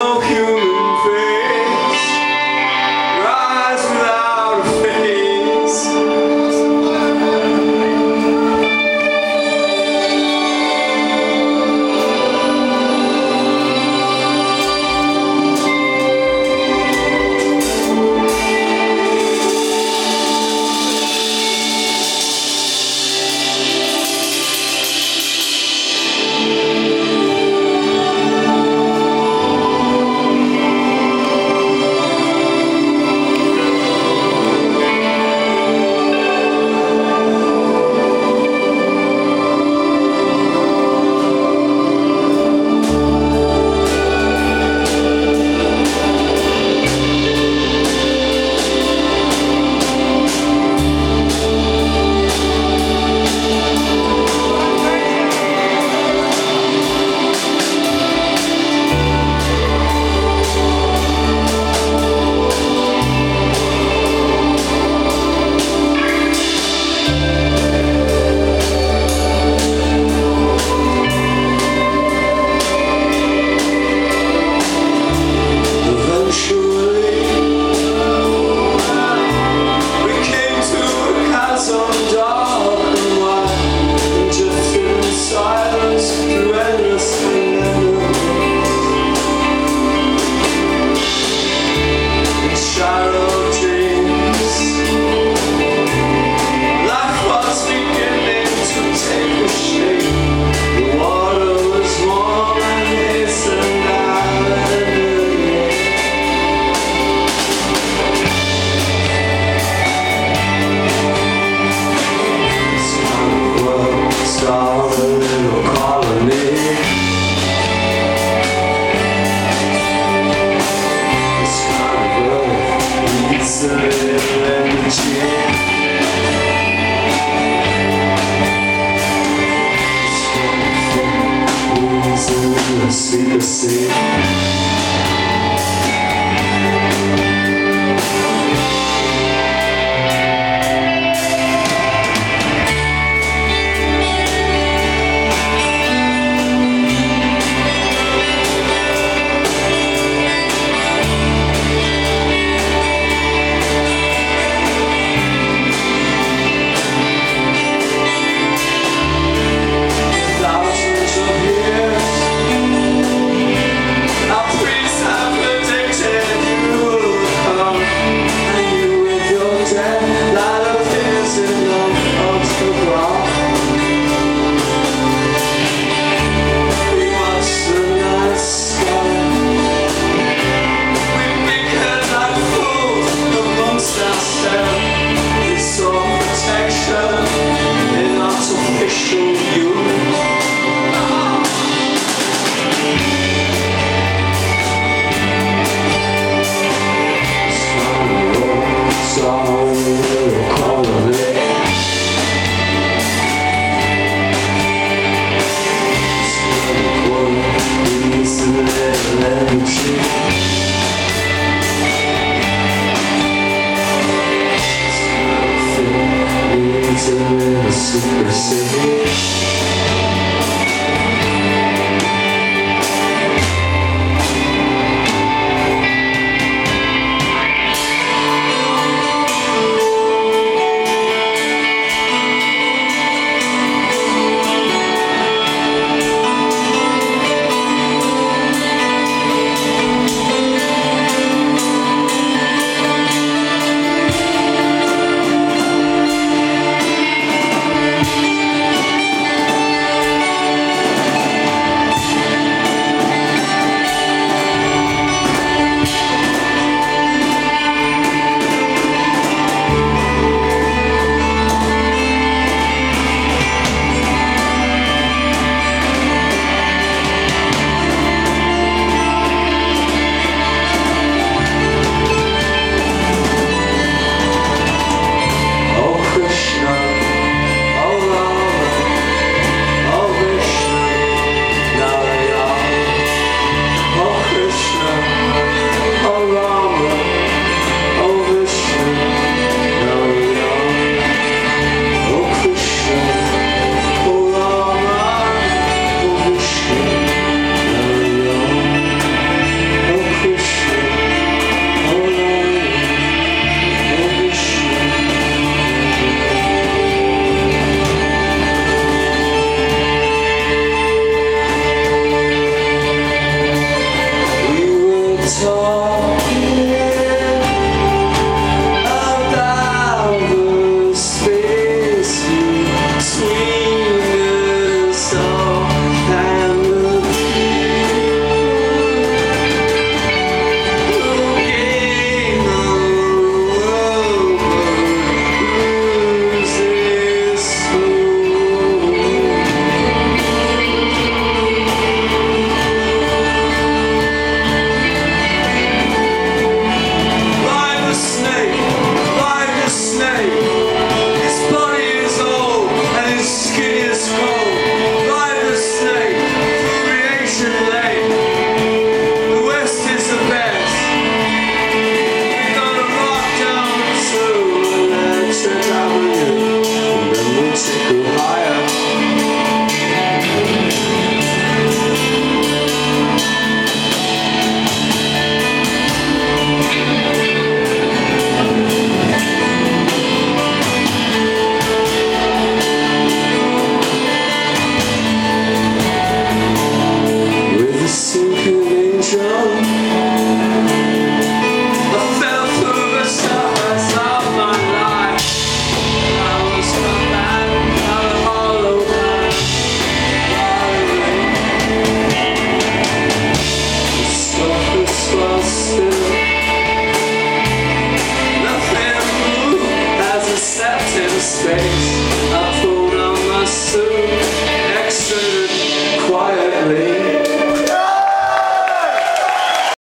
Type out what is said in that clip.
So human. sempre ser. singing in the super city. Senhor. Take seis